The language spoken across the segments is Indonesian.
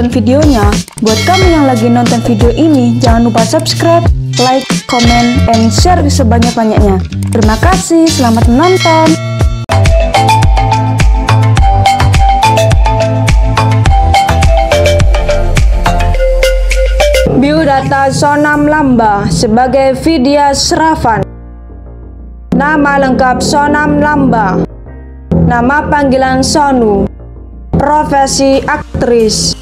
nonton videonya. Buat kamu yang lagi nonton video ini, jangan lupa subscribe, like, comment, and share sebanyak-banyaknya. Terima kasih, selamat menonton. Biodata Sonam Lamba sebagai Vidya Sravan. Nama lengkap Sonam Lamba. Nama panggilan Sonu. Profesi aktris.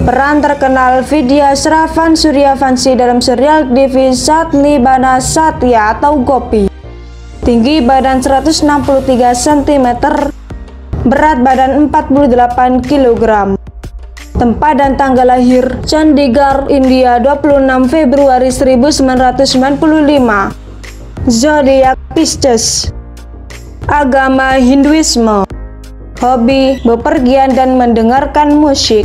Peran terkenal Vidya Sravan Suryavansi dalam serial TV Satni Bana Satya atau Gopi. Tinggi badan 163 cm, berat badan 48 kg. Tempat dan tanggal lahir Chandigarh, India 26 Februari 1995 Zodiak Pisces Agama Hinduisme Hobi bepergian dan mendengarkan musik